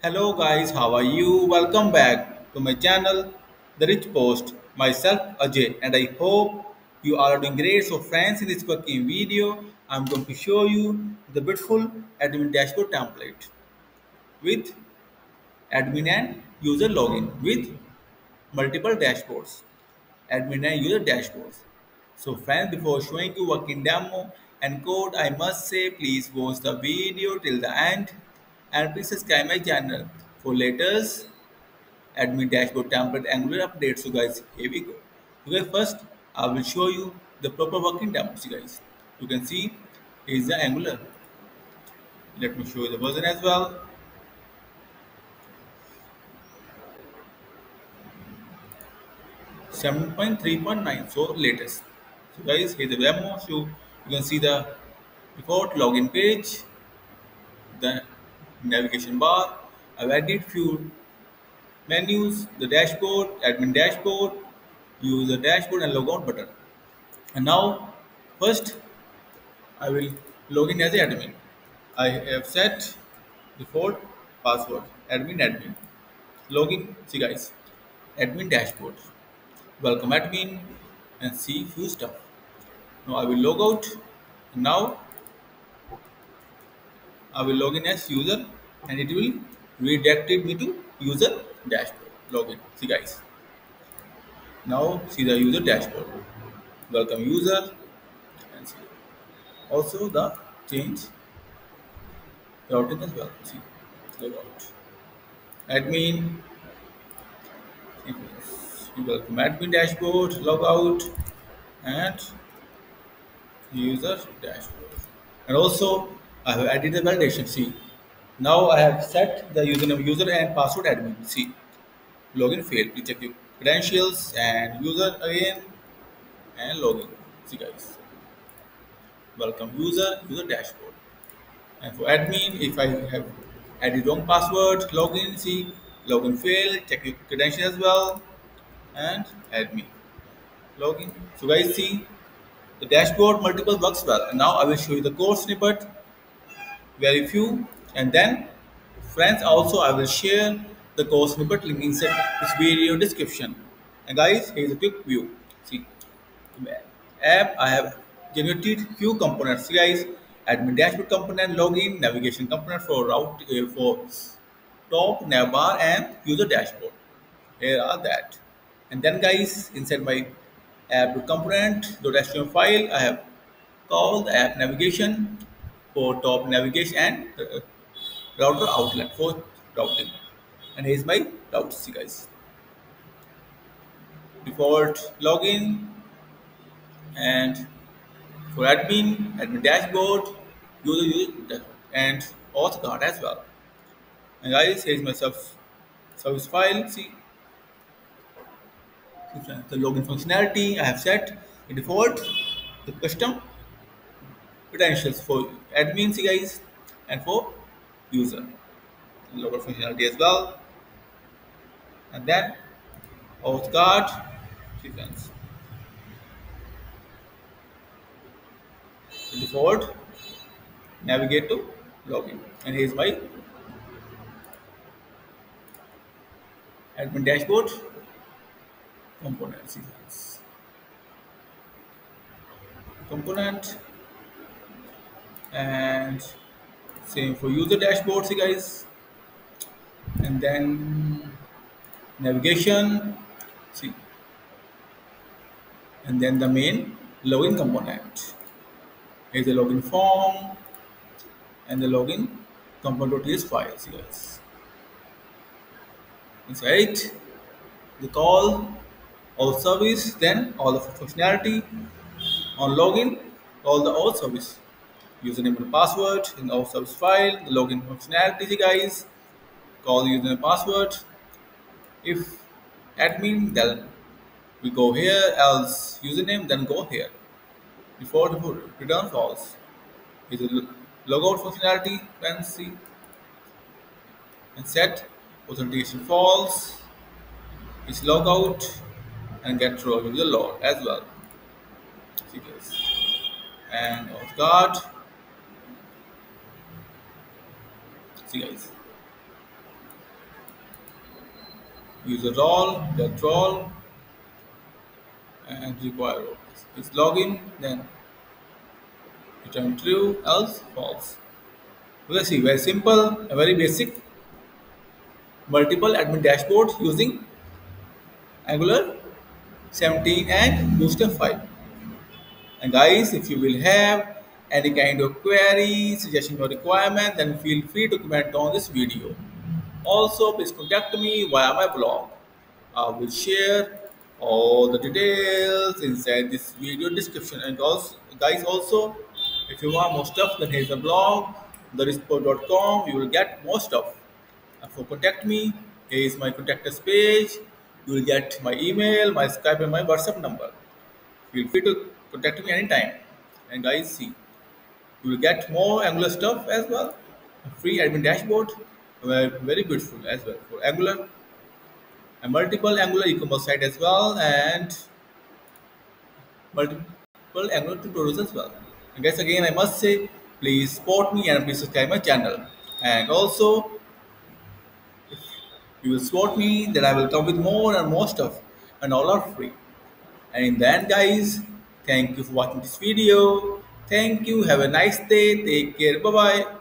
Hello guys, how are you? Welcome back to my channel, The Rich Post. Myself Ajay and I hope you are doing great. So friends, in this working video, I'm going to show you the beautiful admin dashboard template with admin and user login with multiple dashboards. Admin and user dashboards. So friends, before showing you working demo and code, I must say please watch the video till the end and please subscribe my channel for latest admin dashboard template angular updates. So guys, here we go. So guys, first I will show you the proper working demos, guys. You can see is the angular. Let me show you the version as well. 7.3.9 so latest so guys here's the demo so you can see the default login page navigation bar. I've added few menus the dashboard admin dashboard user dashboard and logout button. And now first i will log in as the admin. I have set default password admin admin. Login see guys admin dashboard. Welcome admin and see few stuff. Now I will log out. Now I will log in as user and it will redirect me to user dashboard login. See guys. Now see the user dashboard. Welcome user. And see. Also the change routing as well. See. Log out. Admin. Welcome admin dashboard logout and user dashboard. And also I have added the validation. See now I have set the username user and password admin. See login failed. Please check your credentials and user again and login. See guys. Welcome user user dashboard. And for admin if I have added wrong password login see login failed. Check your credentials as well and admin. Login. So guys see the dashboard multiple works well. And now I will show you the code snippet very few. And then friends also I will share the course snippet link inside this video description. And guys here's a quick view. See app I have generated few components see guys. Admin dashboard component login navigation component for route uh, for top navbar and user dashboard. Here are that. And then guys inside my app component.html file I have called the app navigation for top navigation and uh, router outlet for routing. And here's my route see guys. Default login and for admin admin dashboard user user and auth guard as well. And guys here's my sub service file see. The login functionality I have set. The default the custom credentials for admin see guys and for user. Login functionality as well. And then auth sequence the default navigate to login. And here's my admin dashboard. Component sequence component and same for user dashboard see guys. And then navigation see. And then the main login component is the login form and the login component.ts file see guys. Inside the call auth service then all the functionality on login all the auth service username and password in auth service file the login functionality guys call username and password if admin then we go here else username then go here before the return false is a logout functionality fancy and set authentication false is logout and get through with the log as well. See this. And auth guard. See guys. user role, get role, and require role. It's login, then return true, else false. Let's see, very simple, very basic multiple admin dashboards using Angular 17 and Bootstrap 5. And guys, if you will have any kind of query, suggestion or requirement, then feel free to comment on this video. Also, please contact me via my blog. I will share all the details inside this video description. And also, guys, also, if you want more stuff, then here's the blog, therichpost.com. You will get more stuff. And for contact me, here is my contact us page. You will get my email, my Skype, and my WhatsApp number. Feel free to contact me anytime. And guys, see, you will get more Angular stuff as well. Free admin dashboard, very beautiful as well for Angular. A multiple Angular e-commerce site as well, and multiple Angular tutorials as well. And guys, again, I must say, please support me and please subscribe my channel. And also, if you will support me, then I will come with more and more stuff, and all are free. And in the end, guys, thank you for watching this video. Thank you. Have a nice day. Take care. Bye bye.